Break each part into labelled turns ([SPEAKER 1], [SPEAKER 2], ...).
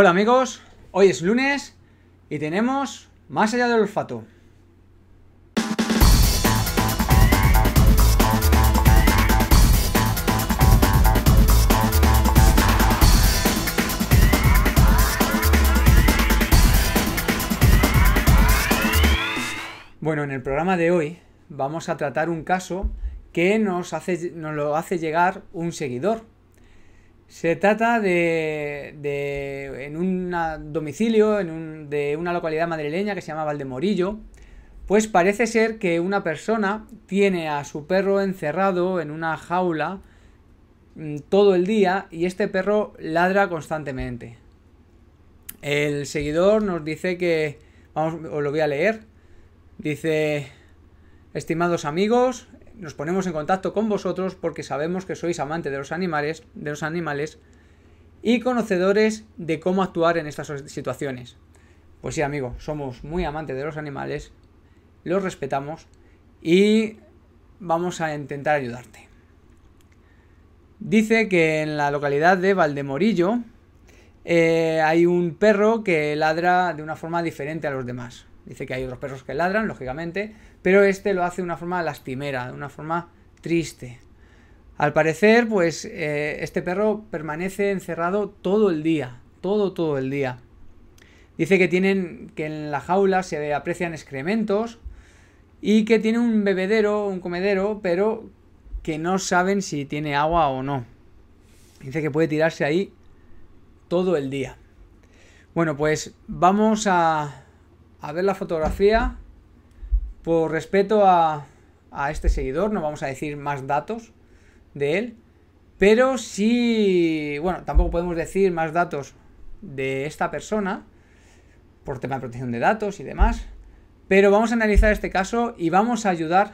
[SPEAKER 1] Hola amigos, hoy es lunes y tenemos Más allá del olfato. Bueno, en el programa de hoy vamos a tratar un caso que nos, hace, nos lo hace llegar un seguidor. Se trata de, de en un domicilio de una localidad madrileña que se llama Valdemorillo, pues parece ser que una persona tiene a su perro encerrado en una jaula mm, todo el día y este perro ladra constantemente. El seguidor nos dice que, vamos, os lo voy a leer, dice, estimados amigos, nos ponemos en contacto con vosotros porque sabemos que sois amantes de los animales, de los animales y conocedores de cómo actuar en estas situaciones. Pues sí, amigo, somos muy amantes de los animales, los respetamos y vamos a intentar ayudarte. Dice que en la localidad de Valdemorillo eh, hay un perro que ladra de una forma diferente a los demás. Dice que hay otros perros que ladran, lógicamente, pero este lo hace de una forma lastimera, de una forma triste. Al parecer, pues eh, este perro permanece encerrado todo el día, todo, todo el día. Dice que tienen que en la jaula se aprecian excrementos y que tiene un bebedero, un comedero, pero que no saben si tiene agua o no. Dice que puede tirarse ahí todo el día. Bueno, pues vamos a, a ver la fotografía por respeto a, este seguidor, no vamos a decir más datos de él, pero sí, bueno, tampoco podemos decir más datos de esta persona por tema de protección de datos y demás, pero vamos a analizar este caso y vamos a ayudar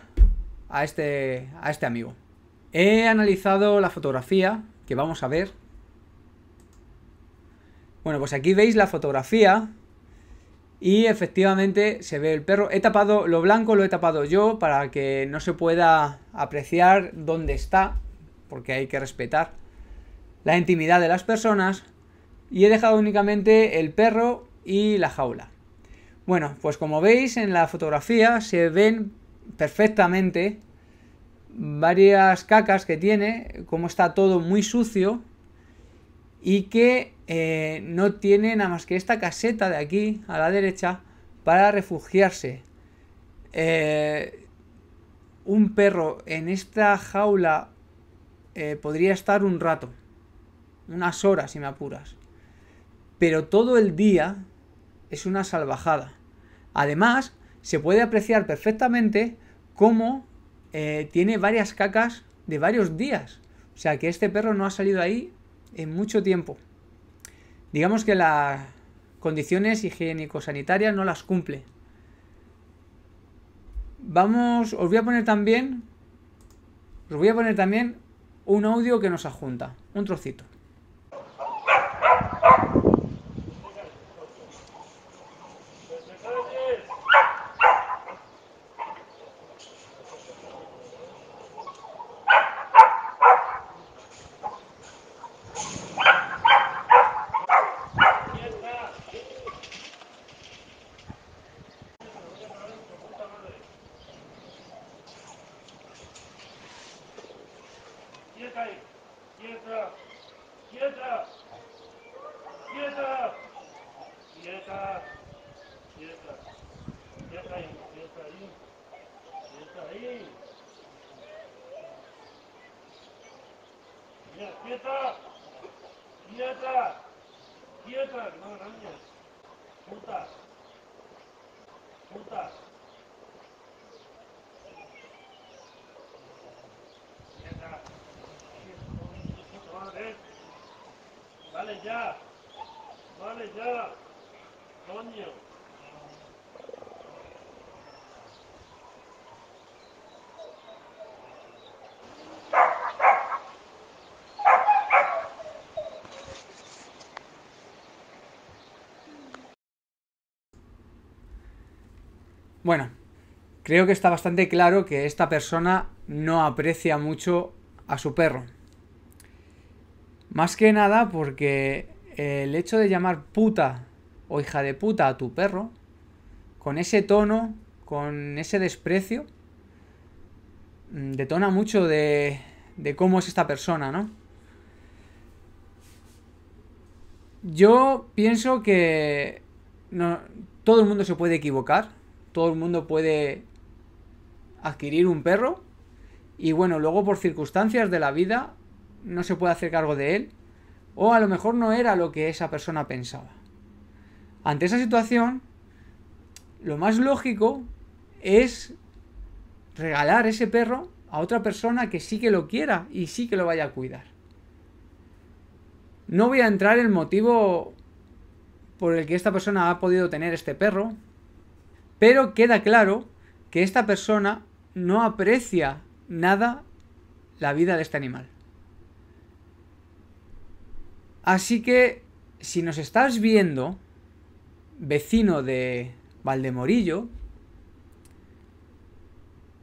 [SPEAKER 1] a este, a este amigo. He analizado la fotografía que vamos a ver. Bueno, pues aquí veis la fotografía y efectivamente se ve el perro. He tapado lo blanco, lo he tapado yo para que no se pueda apreciar dónde está, porque hay que respetar la intimidad de las personas. Y he dejado únicamente el perro y la jaula. Bueno, pues como veis en la fotografía se ven perfectamente varias cacas que tiene, como está todo muy sucio y que eh, no tiene nada más que esta caseta de aquí a la derecha para refugiarse. Eh, un perro en esta jaula eh, podría estar un rato, unas horas si me apuras. Pero todo el día es una salvajada. Además, se puede apreciar perfectamente cómo tiene varias cacas de varios días. O sea que este perro no ha salido ahí en mucho tiempo. Digamos que las condiciones higiénico-sanitarias no las cumple. Vamos, os voy a poner también, os voy a poner también un audio que nos adjunta, un trocito.
[SPEAKER 2] quieta, quieta, quieta, no arañas, puta, puta. Quieta, vale, vale ya, vale ya, coño.
[SPEAKER 1] Bueno, creo que está bastante claro que esta persona no aprecia mucho a su perro. Más que nada porque el hecho de llamar puta o hija de puta a tu perro, con ese tono, con ese desprecio, mm, detona mucho de, de cómo es esta persona, ¿no? Yo pienso que no, todo el mundo se puede equivocar, todo el mundo puede adquirir un perro y bueno, luego por circunstancias de la vida no se puede hacer cargo de él o a lo mejor no era lo que esa persona pensaba. Ante esa situación, lo más lógico es regalar ese perro a otra persona que sí que lo quiera y sí que lo vaya a cuidar. No voy a entrar en el motivo por el que esta persona ha podido tener este perro, pero queda claro que esta persona no aprecia nada la vida de este animal. Así que, si nos estás viendo, vecino de Valdemorillo,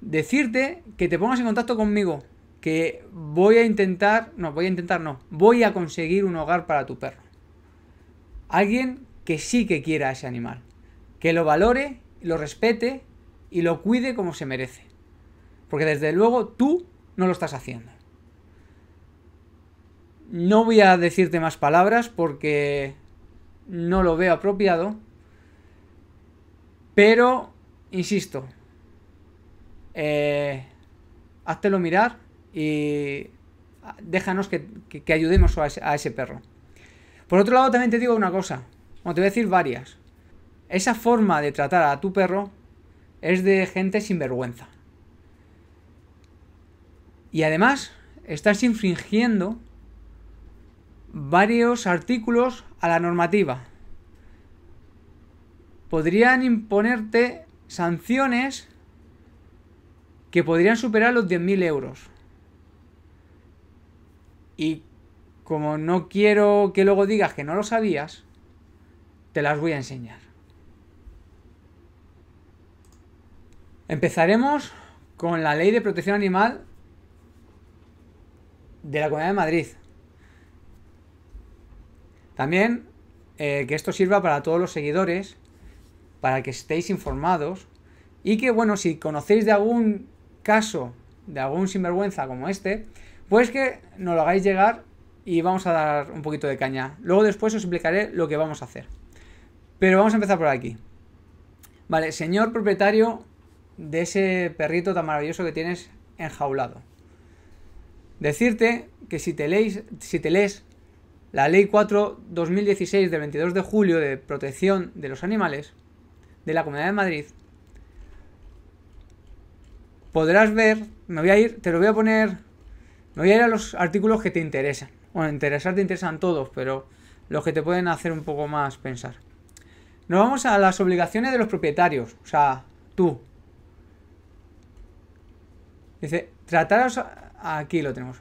[SPEAKER 1] decirte que te pongas en contacto conmigo, que voy a intentar, no, voy a intentar no, voy a conseguir un hogar para tu perro. Alguien que sí que quiera a ese animal, que lo valore, lo respete y lo cuide como se merece. Porque desde luego tú no lo estás haciendo. No voy a decirte más palabras porque no lo veo apropiado. Pero, insisto, eh, háztelo mirar y déjanos que, ayudemos a ese, perro. Por otro lado, también te digo una cosa, o te voy a decir varias. Esa forma de tratar a tu perro es de gente sin vergüenza. Y además, estás infringiendo varios artículos a la normativa. Podrían imponerte sanciones que podrían superar los 10.000 euros. Y como no quiero que luego digas que no lo sabías, te las voy a enseñar. Empezaremos con la ley de protección animal de la Comunidad de Madrid. También eh, que esto sirva para todos los seguidores, para que estéis informados y que, bueno, si conocéis de algún caso, de algún sinvergüenza como este, pues que nos lo hagáis llegar y vamos a dar un poquito de caña. Luego después os explicaré lo que vamos a hacer. Pero vamos a empezar por aquí. Vale, señor propietario de ese perrito tan maravilloso que tienes enjaulado. Decirte que si te, lees, si te lees la Ley 4-2016 del 22 de julio de protección de los animales de la Comunidad de Madrid, podrás ver, me voy a ir, te lo voy a poner, me voy a ir a los artículos que te interesan. Bueno, interesar te interesan todos, pero los que te pueden hacer un poco más pensar. Nos vamos a las obligaciones de los propietarios, o sea, tú. Dice, trataros aquí lo tenemos.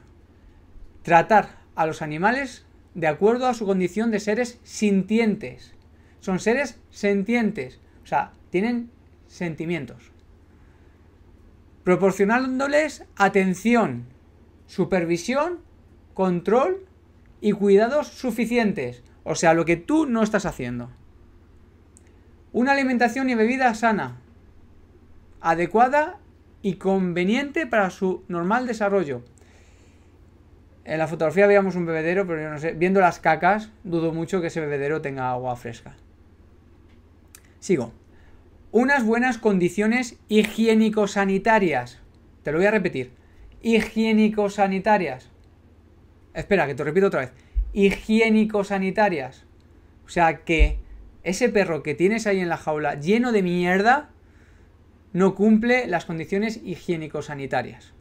[SPEAKER 1] Tratar a los animales de acuerdo a su condición de seres sintientes. Son seres sentientes, o sea, tienen sentimientos. Proporcionándoles atención, supervisión, control y cuidados suficientes, o sea, lo que tú no estás haciendo. Una alimentación y bebida sana, adecuada y conveniente para su normal desarrollo. En la fotografía veíamos un bebedero, pero yo no sé, viendo las cacas, dudo mucho que ese bebedero tenga agua fresca. Sigo. Unas buenas condiciones higiénico-sanitarias. Te lo voy a repetir. Higiénico-sanitarias. Espera, que te repito otra vez. Higiénico-sanitarias. O sea que ese perro que tienes ahí en la jaula lleno de mierda no cumple las condiciones higiénico-sanitarias.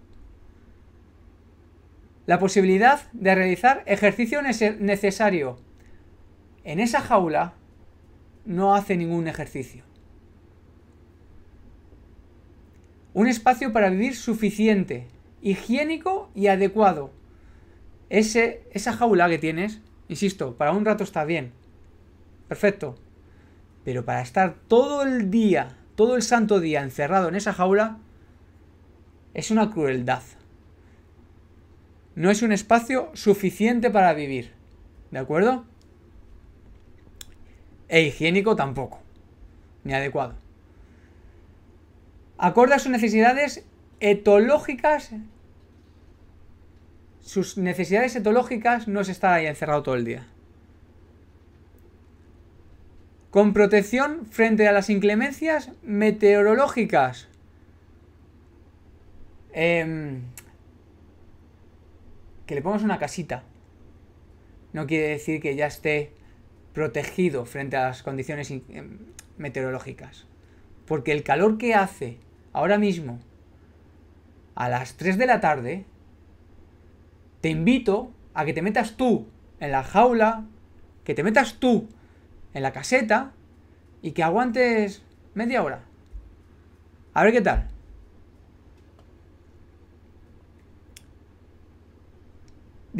[SPEAKER 1] La posibilidad de realizar ejercicio necesario. En esa jaula no hace ningún ejercicio. Un espacio para vivir suficiente, higiénico y adecuado. Ese, esa jaula que tienes, insisto, para un rato está bien. Perfecto. Pero para estar todo el día todo el santo día encerrado en esa jaula es una crueldad. No es un espacio suficiente para vivir. ¿De acuerdo? E higiénico tampoco, ni adecuado. Acorde a sus necesidades etológicas, sus necesidades etológicas no es estar ahí encerrado todo el día. Con protección frente a las inclemencias meteorológicas. Em, que le pongas una casita. No quiere decir que ya esté protegido frente a las condiciones em, meteorológicas. Porque el calor que hace ahora mismo a las 3 de la tarde, te invito a que te metas tú en la jaula, que te metas tú en la caseta y que aguantes media hora. A ver qué tal.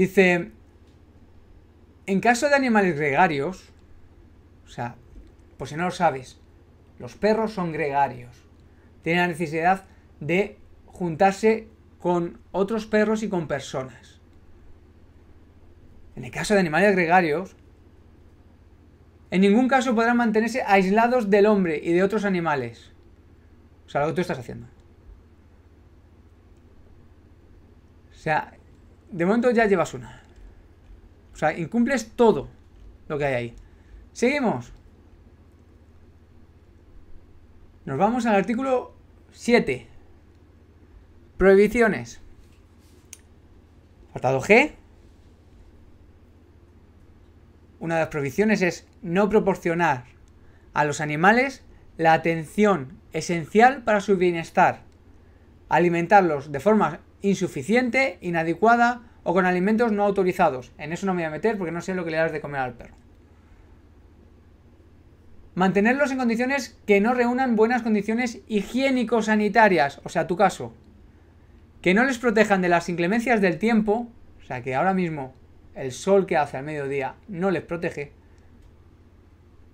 [SPEAKER 1] Dice, en caso de animales gregarios, o sea, por si no lo sabes, los perros son gregarios. Tienen la necesidad de juntarse con otros perros y con personas. En el caso de animales gregarios, en ningún caso podrán mantenerse aislados del hombre y de otros animales. O sea, lo que tú estás haciendo. O sea, de momento ya llevas una. O sea, incumples todo lo que hay ahí. Seguimos. Nos vamos al artículo 7. Prohibiciones. Apartado G. Una de las prohibiciones es no proporcionar a los animales la atención esencial para su bienestar. Alimentarlos de forma insuficiente, inadecuada o con alimentos no autorizados. En eso no me voy a meter porque no sé lo que le das de comer al perro. Mantenerlos en condiciones que no reúnan buenas condiciones higiénico-sanitarias, o sea, tu caso. Que no les protejan de las inclemencias del tiempo, o sea, que ahora mismo el sol que hace al mediodía no les protege.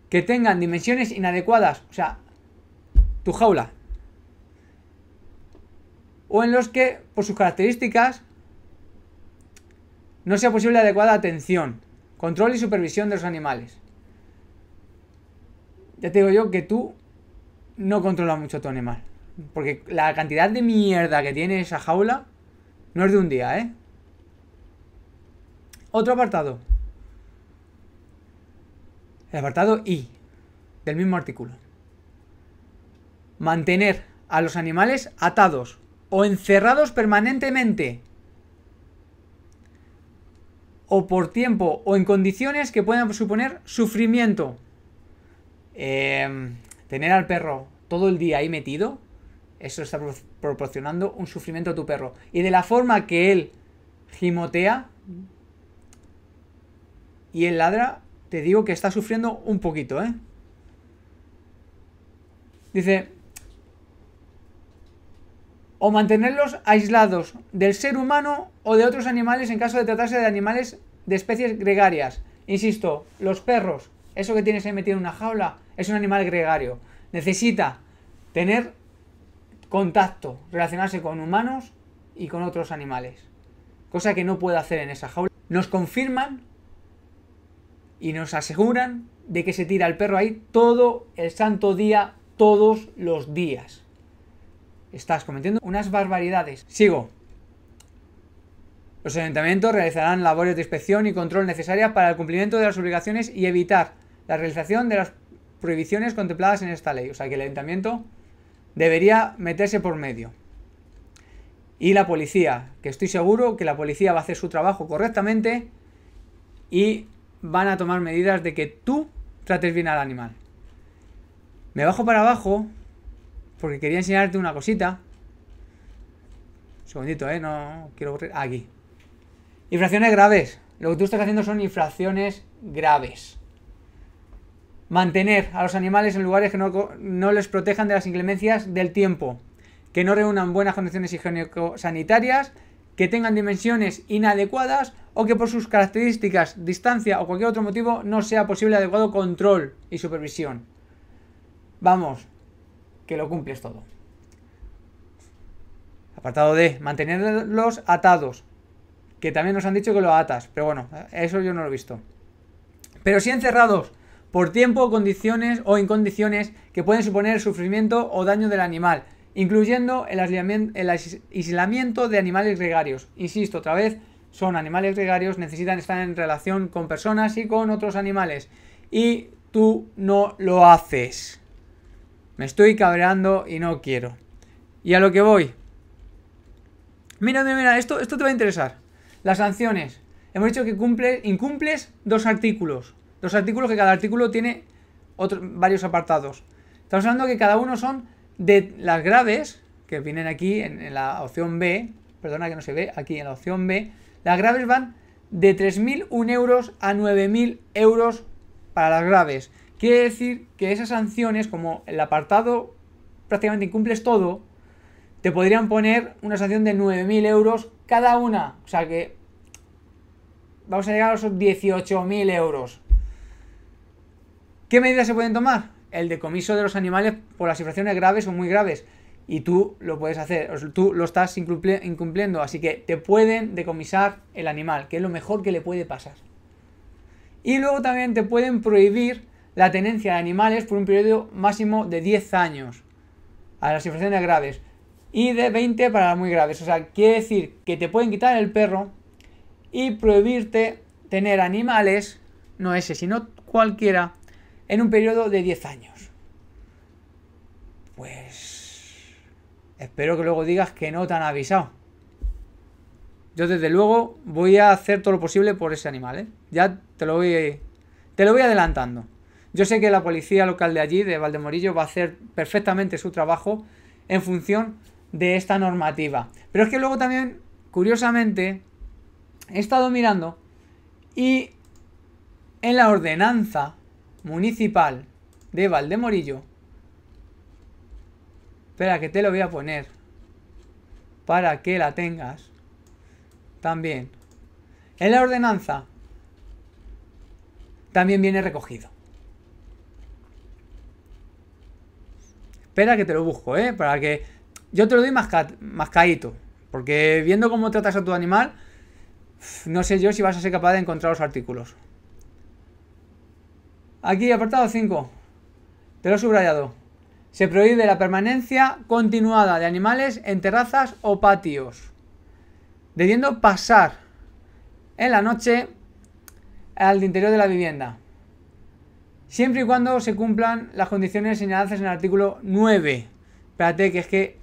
[SPEAKER 1] Que tengan dimensiones inadecuadas, o sea, tu jaula. O en los que, por sus características, no sea posible adecuada atención, control y supervisión de los animales. Ya te digo yo que tú no controlas mucho tu animal. Porque la cantidad de mierda que tiene esa jaula no es de un día, ¿eh? Otro apartado. El apartado I del mismo artículo. Mantener a los animales atados o encerrados permanentemente o por tiempo o en condiciones que puedan suponer sufrimiento. Em, tener al perro todo el día ahí metido, eso está proporcionando un sufrimiento a tu perro. Y de la forma que él gimotea y él ladra, te digo que está sufriendo un poquito, ¿eh? Dice, o mantenerlos aislados del ser humano o de otros animales en caso de tratarse de animales de especies gregarias. Insisto, los perros, eso que tienes ahí metido en una jaula, es un animal gregario. Necesita tener contacto, relacionarse con humanos y con otros animales. Cosa que no puede hacer en esa jaula. Nos confirman y nos aseguran de que se tira el perro ahí todo el santo día, todos los días. Estás cometiendo unas barbaridades. Sigo. Los ayuntamientos realizarán labores de inspección y control necesarias para el cumplimiento de las obligaciones y evitar la realización de las prohibiciones contempladas en esta ley. O sea que el ayuntamiento debería meterse por medio. Y la policía, que estoy seguro que la policía va a hacer su trabajo correctamente y van a tomar medidas de que tú trates bien al animal. Me bajo para abajo porque quería enseñarte una cosita. Un segundito, ¿eh? No quiero ocurrir. Aquí. Infracciones graves. Lo que tú estás haciendo son infracciones graves. Mantener a los animales en lugares que no, les protejan de las inclemencias del tiempo. Que no reúnan buenas condiciones higiénico-sanitarias. Que tengan dimensiones inadecuadas. O que por sus características, distancia o cualquier otro motivo no sea posible adecuado control y supervisión. Vamos, que lo cumples todo. Apartado D. Mantenerlos atados. Que también nos han dicho que lo atas. Pero bueno, eso yo no lo he visto. Pero sí encerrados por tiempo condiciones o en condiciones que pueden suponer sufrimiento o daño del animal, incluyendo el aislamiento de animales gregarios. Insisto otra vez, son animales gregarios, necesitan estar en relación con personas y con otros animales. Y tú no lo haces. Me estoy cabreando y no quiero. Y a lo que voy. Mira, mira, mira, esto, esto te va a interesar. Las sanciones. Hemos dicho que cumple, incumples dos artículos. Dos artículos que cada artículo tiene varios apartados. Estamos hablando que cada uno son de las graves, que vienen aquí en, en la opción B, perdona que no se ve, aquí en la opción B, las graves van de 3.001 euros a 9.000 euros para las graves. Quiere decir que esas sanciones, como el apartado prácticamente incumples todo, te podrían poner una sanción de 9.000 euros cada una. O sea que vamos a llegar a esos 18.000 euros. ¿Qué medidas se pueden tomar? El decomiso de los animales por las infracciones graves o muy graves. Y tú lo puedes hacer, tú lo estás incumpliendo, así que te pueden decomisar el animal, que es lo mejor que le puede pasar. Y luego también te pueden prohibir la tenencia de animales por un periodo máximo de 10 años a las infracciones graves y de 20 para las muy graves. O sea, quiere decir que te pueden quitar el perro y prohibirte tener animales, no ese, sino cualquiera, en un periodo de 10 años. Pues espero que luego digas que no te han avisado. Yo desde luego voy a hacer todo lo posible por ese animal, ¿eh? Ya te lo voy, te lo voy adelantando. Yo sé que la policía local de allí, de Valdemorillo, va a hacer perfectamente su trabajo en función de esta normativa. Pero es que luego también, curiosamente, he estado mirando y en la ordenanza municipal de Valdemorillo, espera que te lo voy a poner para que la tengas también. En la ordenanza también viene recogido. Espera que te lo busco, ¿eh? Para que... Yo te lo doy más, más caíto. Porque viendo cómo tratas a tu animal, no sé yo si vas a ser capaz de encontrar los artículos. Aquí, apartado 5. Te lo he subrayado. Se prohíbe la permanencia continuada de animales en terrazas o patios debiendo pasar en la noche al interior de la vivienda. Siempre y cuando se cumplan las condiciones señaladas en el artículo 9. Espérate que es que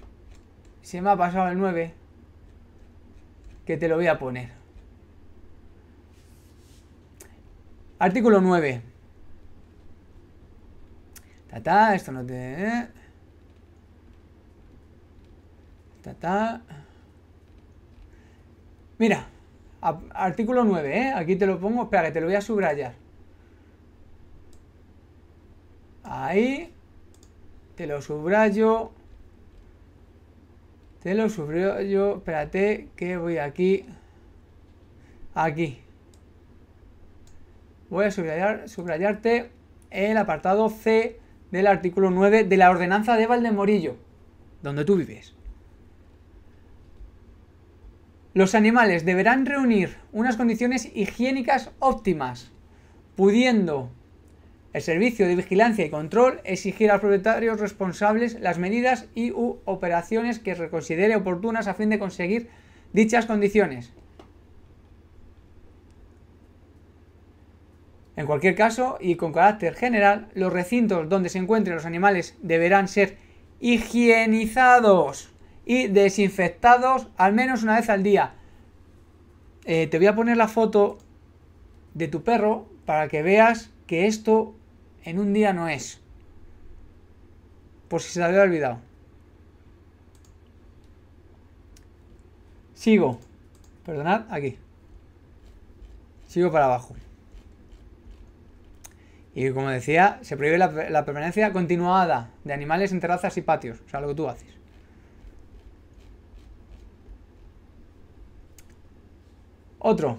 [SPEAKER 1] se me ha pasado el 9. Que te lo voy a poner. Artículo 9. Ta, esto no te... ¿eh? Ta, ta. Mira, artículo 9, ¿eh? Aquí te lo pongo, espera, que te lo voy a subrayar. Ahí. Te lo subrayo. Te lo subrayo. Espérate, que voy aquí. Aquí. Voy a subrayar, subrayarte el apartado C del artículo 9 de la ordenanza de Valdemorillo, donde tú vives. Los animales deberán reunir unas condiciones higiénicas óptimas, pudiendo el servicio de vigilancia y control exigir a los propietarios responsables las medidas y u operaciones que reconsidere oportunas a fin de conseguir dichas condiciones. En cualquier caso, y con carácter general, los recintos donde se encuentren los animales deberán ser higienizados y desinfectados al menos una vez al día. Eh, te voy a poner la foto de tu perro para que veas que esto en un día no es. Por si se te había olvidado. Sigo. Perdonad, aquí. Sigo para abajo. Y como decía, se prohíbe la, la permanencia continuada de animales en terrazas y patios. O sea, lo que tú haces. Otro,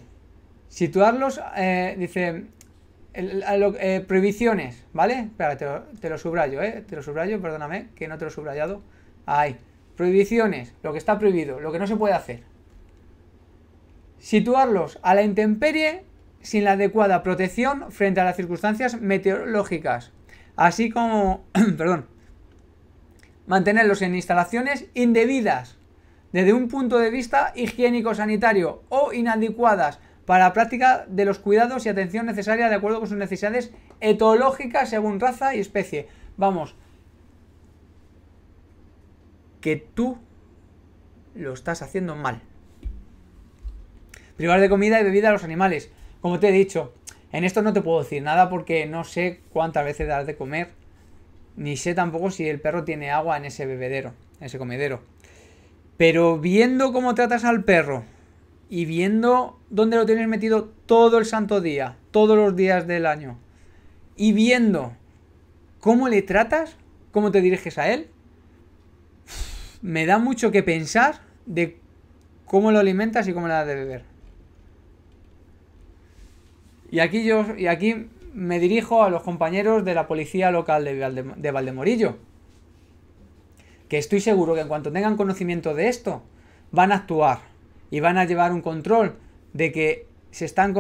[SPEAKER 1] situarlos, eh, dice, eh, prohibiciones, ¿vale? Espera, te lo, subrayo, ¿eh? Te lo subrayo, perdóname, que no te lo he subrayado. Ahí. Prohibiciones, lo que está prohibido, lo que no se puede hacer. Situarlos a la intemperie sin la adecuada protección frente a las circunstancias meteorológicas, así como, perdón, mantenerlos en instalaciones indebidas desde un punto de vista higiénico-sanitario o inadecuadas para la práctica de los cuidados y atención necesaria de acuerdo con sus necesidades etológicas según raza y especie. Vamos, que tú lo estás haciendo mal. Privar de comida y bebida a los animales. Como te he dicho, en esto no te puedo decir nada porque no sé cuántas veces das de comer, ni sé tampoco si el perro tiene agua en ese bebedero, en ese comedero. Pero viendo cómo tratas al perro y viendo dónde lo tienes metido todo el santo día, todos los días del año, y viendo cómo le tratas, cómo te diriges a él, me da mucho que pensar de cómo lo alimentas y cómo le das de beber. Y aquí yo y aquí me dirijo a los compañeros de la policía local de, de Valdemorillo. Que estoy seguro que en cuanto tengan conocimiento de esto, van a actuar y van a llevar un control de que se están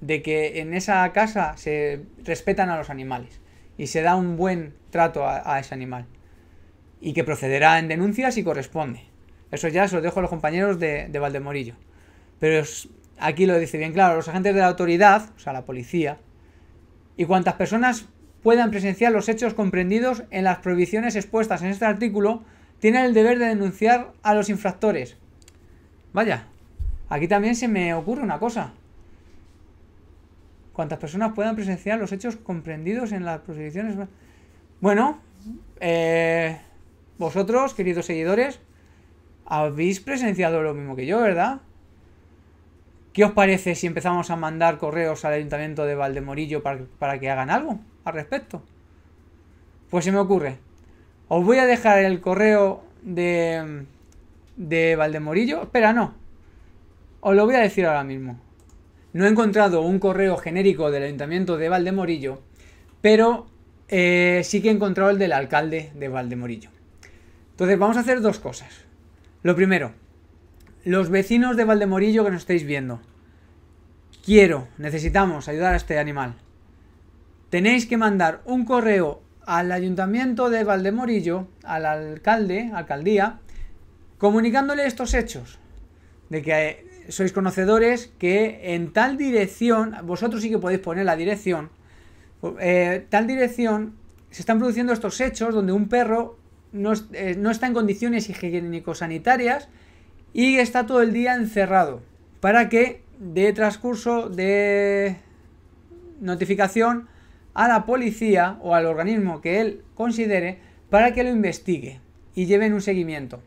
[SPEAKER 1] de que en esa casa se respetan a los animales y se da un buen trato a, ese animal y que procederá en denuncias si corresponde. Eso ya se lo dejo a los compañeros de, de Valdemorillo. Pero aquí lo dice bien claro, los agentes de la autoridad, o sea, la policía, y cuantas personas puedan presenciar los hechos comprendidos en las prohibiciones expuestas en este artículo, tienen el deber de denunciar a los infractores. Vaya, aquí también se me ocurre una cosa. Cuantas personas puedan presenciar los hechos comprendidos en las prohibiciones. Bueno, eh, vosotros, queridos seguidores, habéis presenciado lo mismo que yo, ¿verdad? ¿Qué os parece si empezamos a mandar correos al ayuntamiento de Valdemorillo para, que hagan algo al respecto? Pues se me ocurre. Os voy a dejar el correo de, de Valdemorillo. Espera, no. Os lo voy a decir ahora mismo. No he encontrado un correo genérico del ayuntamiento de Valdemorillo, pero eh, sí que he encontrado el del alcalde de Valdemorillo. Entonces vamos a hacer dos cosas. Lo primero, los vecinos de Valdemorillo que nos estáis viendo, quiero, necesitamos ayudar a este animal. Tenéis que mandar un correo al ayuntamiento de Valdemorillo, al alcalde, alcaldía, comunicándole estos hechos. De que eh, sois conocedores que en tal dirección, vosotros sí que podéis poner la dirección, eh, tal dirección se están produciendo estos hechos donde un perro no, eh, no está en condiciones higiénico-sanitarias y está todo el día encerrado para que dé transcurso de notificación a la policía o al organismo que él considere para que lo investigue y lleven un seguimiento.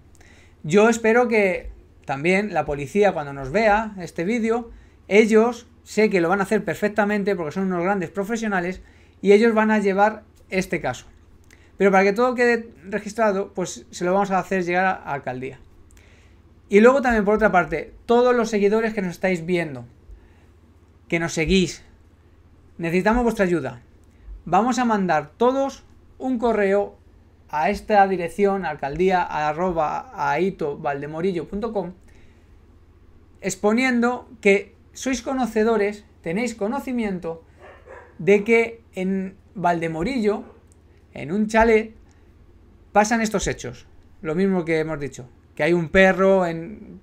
[SPEAKER 1] Yo espero que también la policía cuando nos vea este vídeo, ellos sé que lo van a hacer perfectamente porque son unos grandes profesionales y ellos van a llevar este caso. Pero para que todo quede registrado, pues se lo vamos a hacer llegar a alcaldía. Y luego también por otra parte, todos los seguidores que nos estáis viendo, que nos seguís, necesitamos vuestra ayuda. Vamos a mandar todos un correo a esta dirección, alcaldía exponiendo que sois conocedores, tenéis conocimiento de que en Valdemorillo, en un chalet, pasan estos hechos. Lo mismo que hemos dicho que hay un perro en,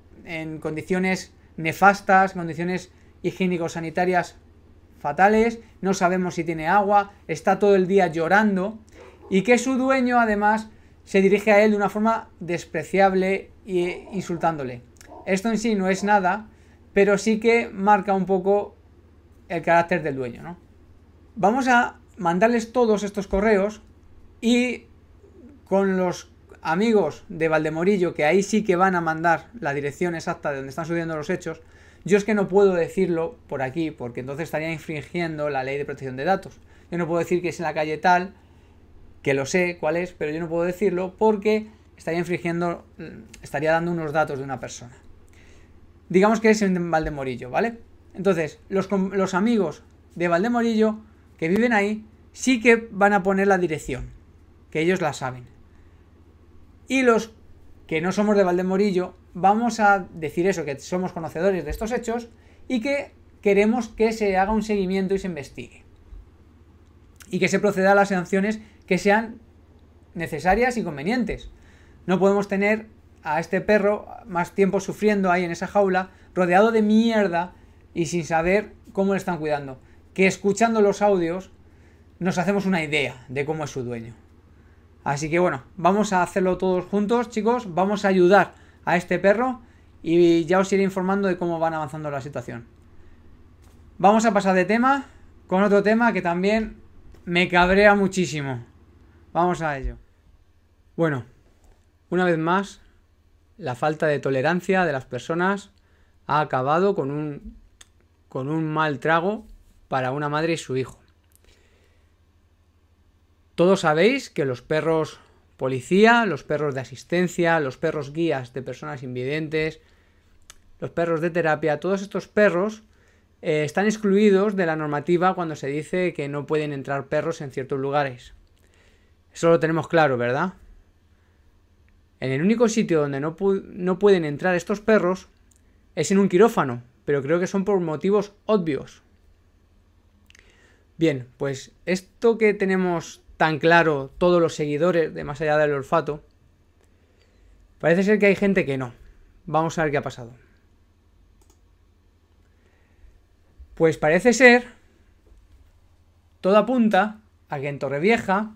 [SPEAKER 1] condiciones nefastas, condiciones higiénico-sanitarias fatales, no sabemos si tiene agua, está todo el día llorando y que su dueño además se dirige a él de una forma despreciable e insultándole. Esto en sí no es nada, pero sí que marca un poco el carácter del dueño, ¿no? Vamos a mandarles todos estos correos y con los amigos de Valdemorillo, que ahí sí que van a mandar la dirección exacta de donde están subiendo los hechos, yo es que no puedo decirlo por aquí, porque entonces estaría infringiendo la ley de protección de datos. Yo no puedo decir que es en la calle tal, que lo sé cuál es, pero yo no puedo decirlo porque estaría infringiendo, estaría dando unos datos de una persona. Digamos que es en Valdemorillo, ¿vale? Entonces, los, los amigos de Valdemorillo que viven ahí sí que van a poner la dirección, que ellos la saben. Y los que no somos de Valdemorillo, vamos a decir eso, que somos conocedores de estos hechos y que queremos que se haga un seguimiento y se investigue. Y que se proceda a las sanciones que sean necesarias y convenientes. No podemos tener a este perro más tiempo sufriendo ahí en esa jaula, rodeado de mierda y sin saber cómo le están cuidando. Que escuchando los audios nos hacemos una idea de cómo es su dueño. Así que bueno, vamos a hacerlo todos juntos, chicos. Vamos a ayudar a este perro y ya os iré informando de cómo van avanzando la situación. Vamos a pasar de tema con otro tema que también me cabrea muchísimo. Vamos a ello. Bueno, una vez más, la falta de tolerancia de las personas ha acabado con un, mal trago para una madre y su hijo. Todos sabéis que los perros policía, los perros de asistencia, los perros guías de personas invidentes, los perros de terapia, todos estos perros eh, están excluidos de la normativa cuando se dice que no pueden entrar perros en ciertos lugares. Eso lo tenemos claro, ¿verdad? En el único sitio donde no, no pueden entrar estos perros es en un quirófano, pero creo que son por motivos obvios. Bien, pues esto que tenemos tan claro todos los seguidores de Más allá del olfato, parece ser que hay gente que no. Vamos a ver qué ha pasado. Pues parece ser, todo apunta a que en Torrevieja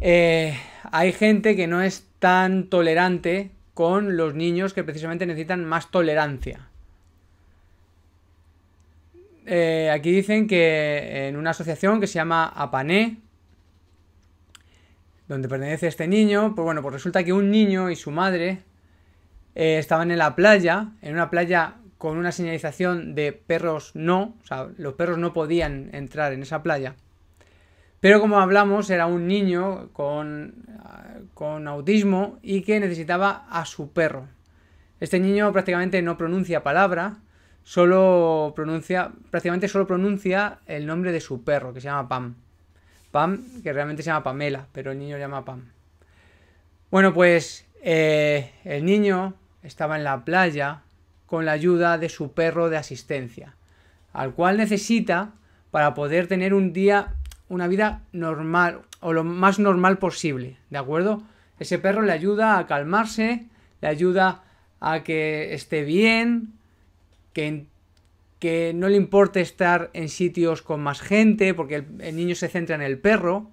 [SPEAKER 1] eh, hay gente que no es tan tolerante con los niños que precisamente necesitan más tolerancia. Eh, aquí dicen que en una asociación que se llama APANE, donde pertenece este niño, pues bueno, pues resulta que un niño y su madre eh, estaban en la playa, en una playa con una señalización de perros no, o sea, los perros no podían entrar en esa playa. Pero como hablamos, era un niño con, con autismo y que necesitaba a su perro. Este niño prácticamente no pronuncia palabra, solo pronuncia, prácticamente solo pronuncia el nombre de su perro, que se llama Pam. Pam, que realmente se llama Pamela, pero el niño llama Pam. Bueno, pues eh, el niño estaba en la playa con la ayuda de su perro de asistencia, al cual necesita para poder tener un día, una vida normal o lo más normal posible, ¿de acuerdo? Ese perro le ayuda a calmarse, le ayuda a que esté bien, que, que no le importe estar en sitios con más gente, porque el, niño se centra en el perro,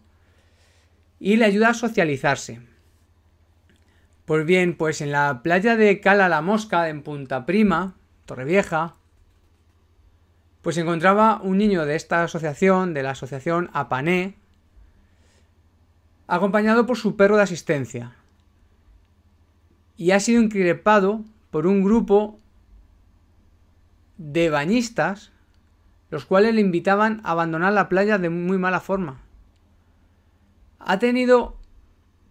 [SPEAKER 1] y le ayuda a socializarse. Pues bien, pues en la playa de Cala la Mosca, en Punta Prima, Torrevieja, pues encontraba un niño de esta asociación, de la asociación Apané, acompañado por su perro de asistencia. Y ha sido increpado por un grupo de bañistas, los cuales le invitaban a abandonar la playa de muy mala forma. Ha tenido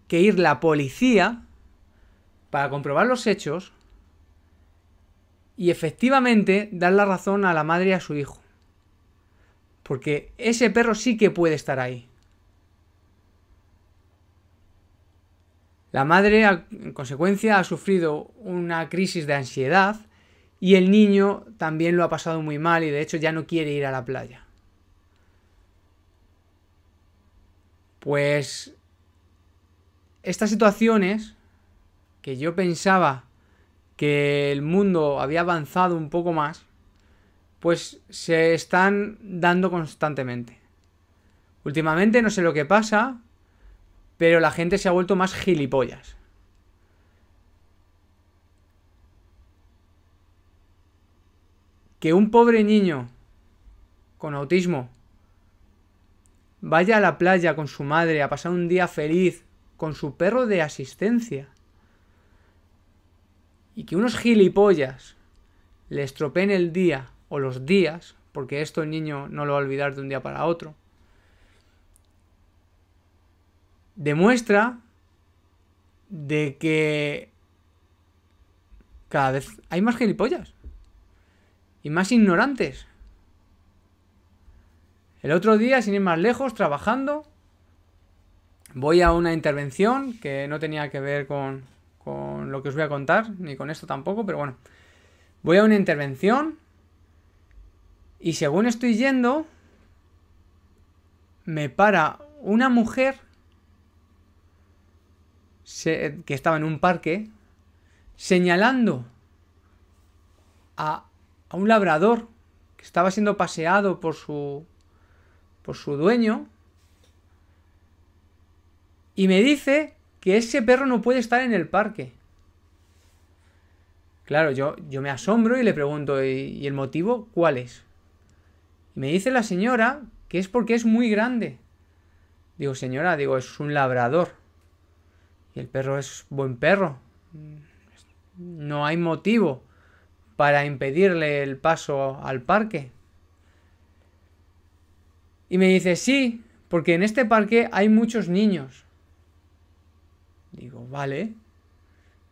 [SPEAKER 1] que ir la policía para comprobar los hechos y efectivamente dar la razón a la madre y a su hijo. Porque ese perro sí que puede estar ahí. La madre, en consecuencia, ha sufrido una crisis de ansiedad y el niño también lo ha pasado muy mal y de hecho ya no quiere ir a la playa. Pues estas situaciones que yo pensaba que el mundo había avanzado un poco más, pues se están dando constantemente. Últimamente no sé lo que pasa, pero la gente se ha vuelto más gilipollas. que un pobre niño con autismo vaya a la playa con su madre a pasar un día feliz con su perro de asistencia y que unos gilipollas le estropeen el día o los días, porque esto el niño no lo va a olvidar de un día para otro, demuestra de que cada vez hay más gilipollas y más ignorantes. El otro día, sin ir más lejos, trabajando, voy a una intervención que no tenía que ver con, con lo que os voy a contar, ni con esto tampoco, pero bueno. Voy a una intervención Y según estoy yendo, me para una mujer que estaba en un parque señalando a, a un labrador que estaba siendo paseado por su por su dueño y me dice que ese perro no puede estar en el parque. Claro, yo, yo me asombro y le pregunto, ¿y, el motivo cuál es? Y me dice la señora que es porque es muy grande. Digo, señora, digo, es un labrador. Y el perro es buen perro. No hay motivo para impedirle el paso al parque. Y me dice, sí, porque en este parque hay muchos niños. Digo, vale.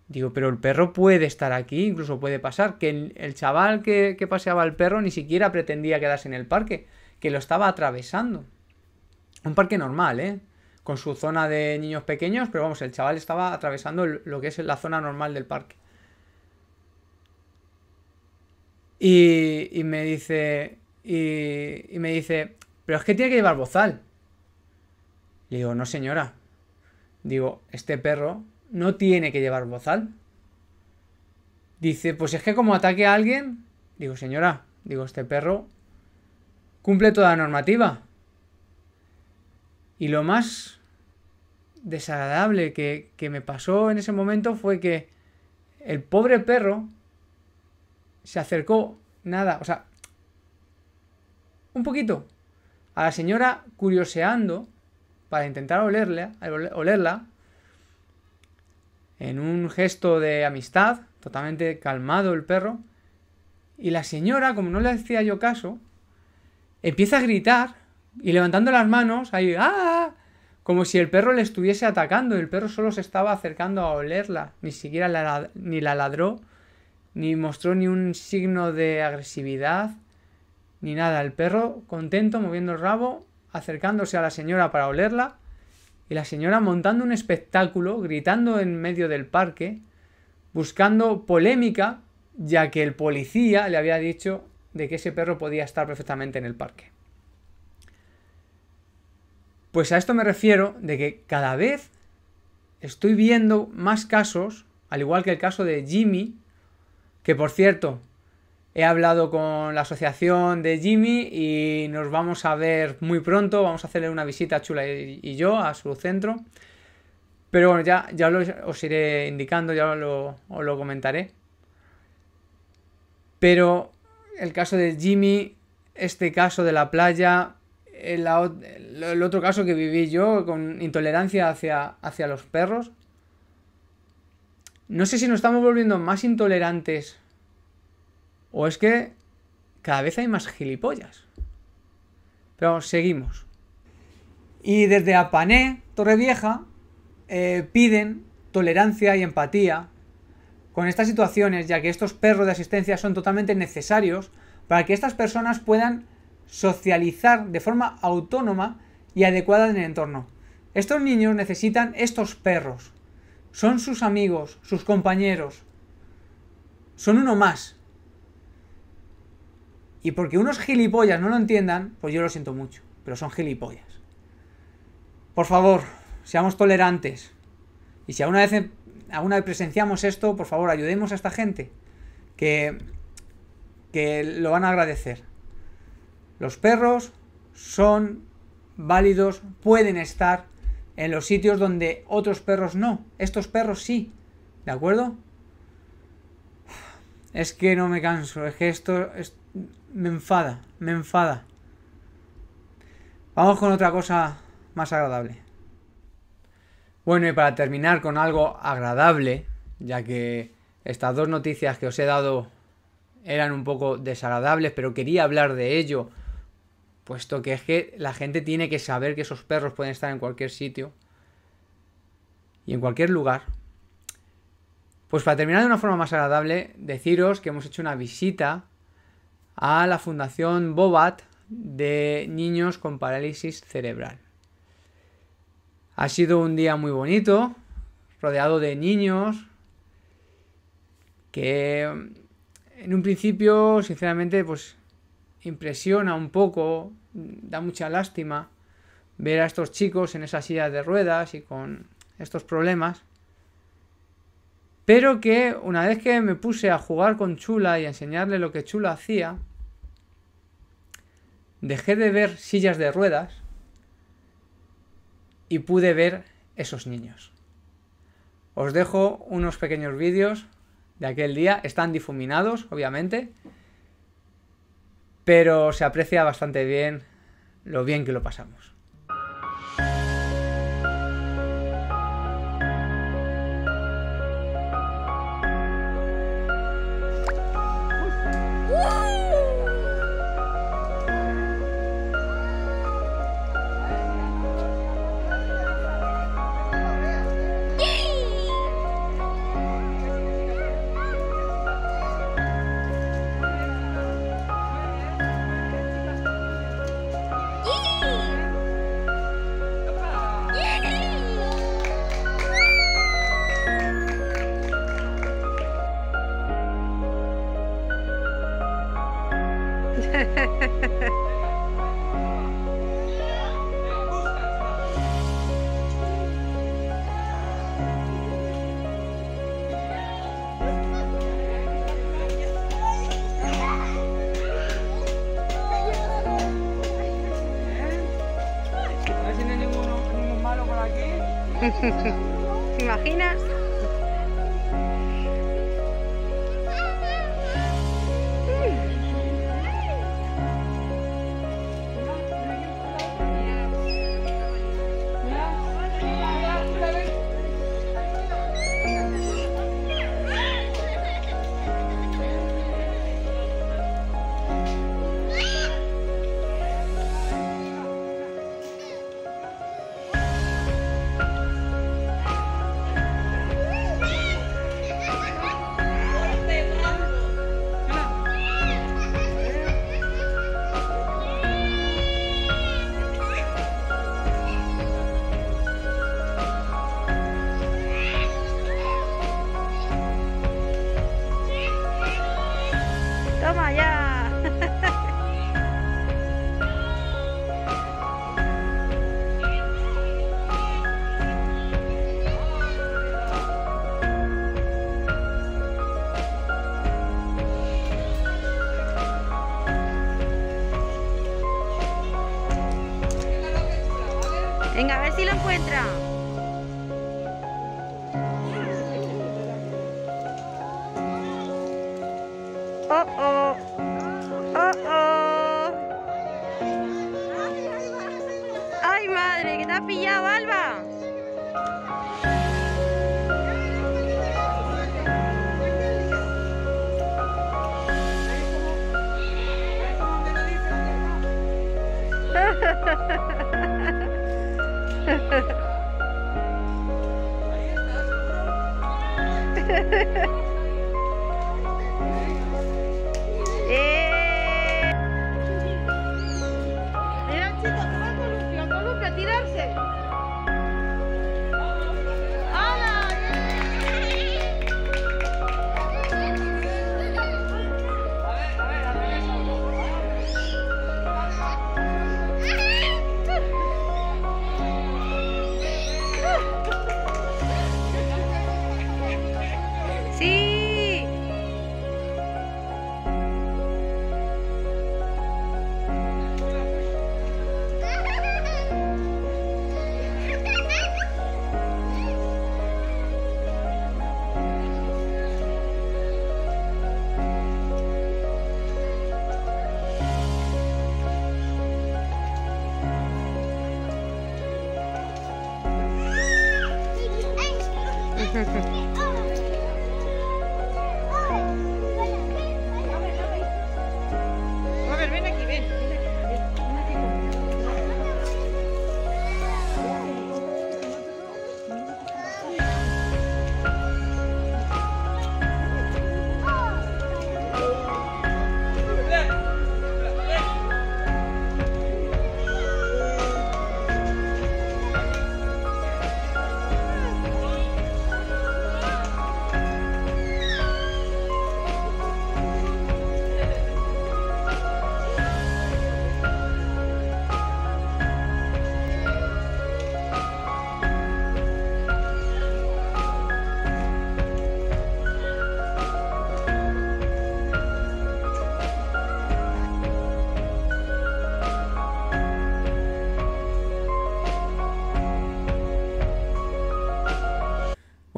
[SPEAKER 1] Digo, pero el perro puede estar aquí, incluso puede pasar. Que el, chaval que, que, paseaba el perro ni siquiera pretendía quedarse en el parque, que lo estaba atravesando. Un parque normal, ¿eh? Con su zona de niños pequeños, pero vamos, el chaval estaba atravesando lo que es la zona normal del parque. Y, me dice, y, y me dice, pero es que tiene que llevar bozal. Le digo, no señora. Digo, este perro no tiene que llevar bozal. Dice, pues es que como ataque a alguien. Digo, señora, digo, este perro cumple toda la normativa. Y lo más desagradable que, que me pasó en ese momento fue que el pobre perro se acercó, nada, o sea, un poquito, a la señora curioseando para intentar olerla, olerla en un gesto de amistad, totalmente calmado el perro, y la señora, como no le hacía yo caso, empieza a gritar y levantando las manos, ahí, ¡ah! Como si el perro le estuviese atacando, y el perro solo se estaba acercando a olerla, ni siquiera la, ni la ladró, ni mostró ni un signo de agresividad, ni nada. El perro, contento, moviendo el rabo, acercándose a la señora para olerla, y la señora montando un espectáculo, gritando en medio del parque, buscando polémica, ya que el policía le había dicho de que ese perro podía estar perfectamente en el parque. Pues a esto me refiero de que cada vez estoy viendo más casos, al igual que el caso de Jimmy, que por cierto, He hablado con la asociación de Jimmy y nos vamos a ver muy pronto. Vamos a hacerle una visita Chula y, yo a su centro. Pero bueno, ya, ya os iré indicando, ya lo, os lo comentaré. Pero el caso de Jimmy, este caso de la playa, el, el, otro caso que viví yo con intolerancia hacia, hacia los perros. No sé si nos estamos volviendo más intolerantes o es que cada vez hay más gilipollas. Pero seguimos. Y desde Apané, Torrevieja, eh, piden tolerancia y empatía con estas situaciones, ya que estos perros de asistencia son totalmente necesarios para que estas personas puedan socializar de forma autónoma y adecuada en el entorno. Estos niños necesitan estos perros. Son sus amigos, sus compañeros. Son uno más. Y porque unos gilipollas no lo entiendan, pues yo lo siento mucho, pero son gilipollas. Por favor, seamos tolerantes. Y si alguna vez, alguna vez presenciamos esto, por favor, ayudemos a esta gente. Que, que lo van a agradecer. Los perros son válidos, pueden estar en los sitios donde otros perros no. Estos perros sí. ¿De acuerdo? Es que no me canso, es que esto, me enfada, me enfada. Vamos con otra cosa más agradable. Bueno, y para terminar con algo agradable, ya que estas dos noticias que os he dado eran un poco desagradables, pero quería hablar de ello, puesto que es que la gente tiene que saber que esos perros pueden estar en cualquier sitio y en cualquier lugar. Pues para terminar de una forma más agradable, deciros que hemos hecho una visita a la Fundación Bobat de niños con parálisis cerebral. Ha sido un día muy bonito, rodeado de niños que en un principio, sinceramente, pues impresiona un poco, da mucha lástima ver a estos chicos en esa silla de ruedas y con estos problemas. Pero que una vez que me puse a jugar con Chula y a enseñarle lo que Chula hacía, dejé de ver sillas de ruedas y pude ver esos niños. Os dejo unos pequeños vídeos de aquel día. Están difuminados, obviamente. Pero se aprecia bastante bien lo bien que lo pasamos. A ver si no hay ninguno, ningún malo por aquí.
[SPEAKER 3] ¿Te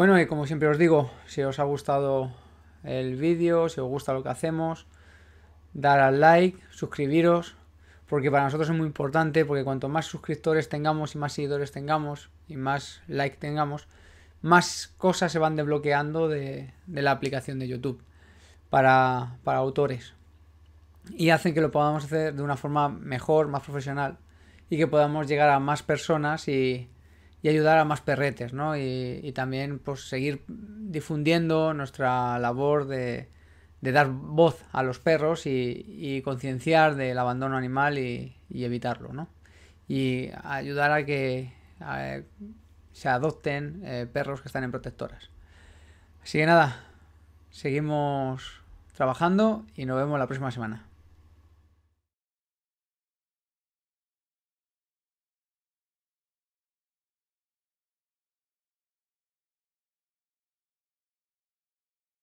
[SPEAKER 1] Bueno, y como siempre os digo, si os ha gustado el vídeo, si os gusta lo que hacemos, dar al like, suscribiros, porque para nosotros es muy importante, porque cuanto más suscriptores tengamos y más seguidores tengamos y más like tengamos, más cosas se van desbloqueando de, de la aplicación de YouTube para, para autores. Y hacen que lo podamos hacer de una forma mejor, más profesional y que podamos llegar a más personas y, y ayudar a más perretes, ¿no? Y, también pues seguir difundiendo nuestra labor de, dar voz a los perros y, concienciar del abandono animal y, evitarlo, ¿no? Y ayudar a que se adopten eh, perros que están en protectoras. Así que nada, seguimos trabajando y nos vemos la próxima semana.